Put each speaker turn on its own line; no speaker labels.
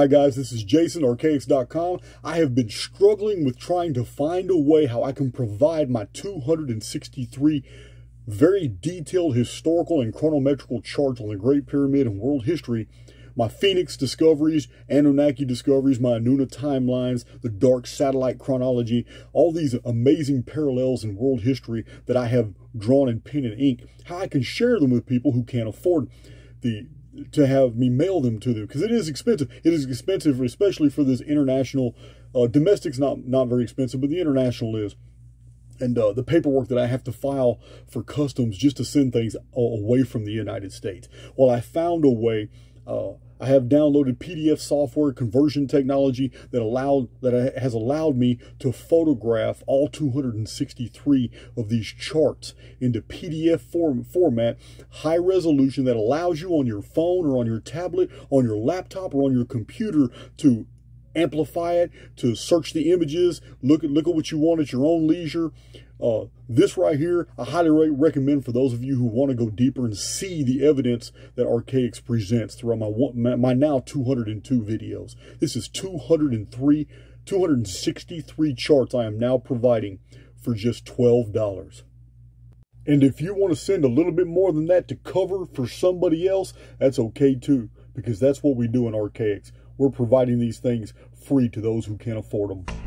Hi guys, this is Jason, Archaix.com. I have been struggling with trying to find a way how I can provide my 263 very detailed historical and chronometrical charts on the Great Pyramid and world history, my Phoenix discoveries, Anunnaki discoveries, my Anunna timelines, the dark satellite chronology, all these amazing parallels in world history that I have drawn in pen and ink, how I can share them with people who can't afford the to have me mail them to them because it is expensive. It is expensive, especially for this international. Uh, domestic's not not very expensive, but the international is. And uh, the paperwork that I have to file for customs just to send things away from the United States. Well, I found a way. Uh, I have downloaded PDF software conversion technology that allowed that has allowed me to photograph all 263 of these charts into PDF form, format, high resolution that allows you on your phone or on your tablet, on your laptop or on your computer to amplify it, to search the images, look at look at what you want at your own leisure. Uh, this right here, I highly recommend for those of you who want to go deeper and see the evidence that Archaix presents throughout my, my, my now 202 videos. This is 203, 263 charts I am now providing for just $12. And if you want to send a little bit more than that to cover for somebody else, that's okay too, because that's what we do in Archaix. We're providing these things free to those who can't afford them.